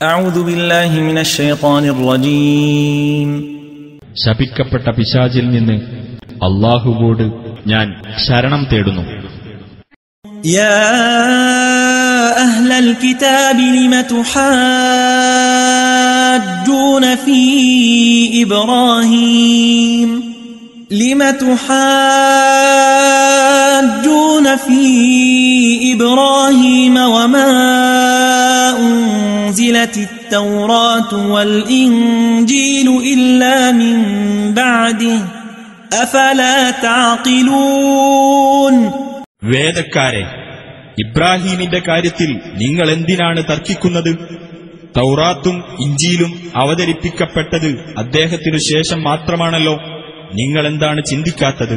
أعوذ بالله من الشيطان الرجيم ശപിക്കപ്പെട്ട പിശാചിൽ നിന്ന് അള്ളാഹുവോട് ഞാൻ ശരണം തേടുന്നു يا أهل الكتاب لم تحاجون في إبراهيم لم تحاجون في إبراهيم وما أنزلت التوراة والإنجيل إلا من بعده أفلا تعقلون വേദക്കാരെ ഇബ്രാഹീമിന്റെ കാര്യത്തിൽ നിങ്ങൾ എന്തിനാണ് തർക്കിക്കുന്നത് തൗറാത്തും ഇഞ്ചിയിലും അവതരിപ്പിക്കപ്പെട്ടത് അദ്ദേഹത്തിനു ശേഷം മാത്രമാണല്ലോ നിങ്ങൾ എന്താണ് ചിന്തിക്കാത്തത്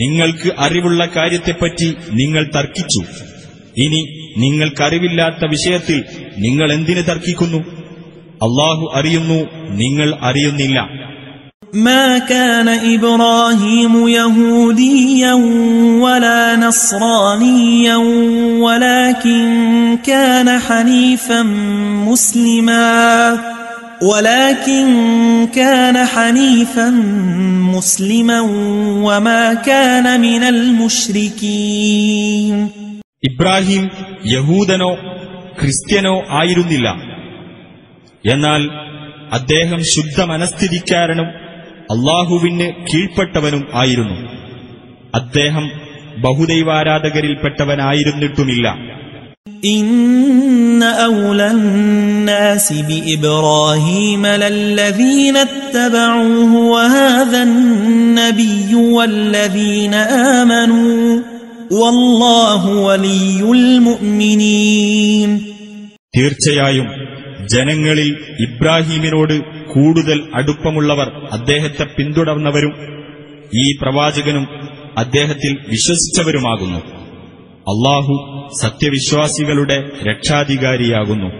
നിങ്ങൾക്ക് അറിവുള്ള കാര്യത്തെപ്പറ്റി നിങ്ങൾ തർക്കിച്ചു ഇനി നിങ്ങൾക്കറിവില്ലാത്ത വിഷയത്തിൽ നിങ്ങൾ എന്തിന് തർക്കിക്കുന്നു അള്ളാഹു അറിയുന്നു നിങ്ങൾ അറിയുന്നില്ല ما كان إبراهيم يهوديا ولا نصرانيا ولكن كان حنيفا مسلما ولكن كان حنيفا مسلما وما كان من المشركين ഇബ്രാഹിം യഹൂദനോ ക്രിസ്ത്യനോ ആയിരുന്നില്ല എന്നാൽ അദ്ദേഹം ശുദ്ധ മനസ്ഥിതിക്കാരനും അള്ളാഹുവിന് കീഴ്പ്പെട്ടവനും ആയിരുന്നു അദ്ദേഹം ബഹുദൈവാരാധകരിൽപ്പെട്ടവനായിരുന്നിട്ടുമില്ല إن أولى الناس بإبراهيم للذين اتبعوه وهذا النبي والذين آمنوا والله ولي المؤمنين തീർച്ചയായും ജനങ്ങളിൽ ഇബ്രാഹീമിനോട് കൂടുതൽ അടുപ്പമുള്ളവർ അദ്ദേഹത്തെ പിന്തുടർന്നവരും ഈ പ്രവാചകനും അദ്ദേഹത്തിൽ വിശ്വസിച്ചവരുമാകുന്നു അള്ളാഹു സത്യവിശ്വാസികളുടെ രക്ഷാധികാരിയാകുന്നു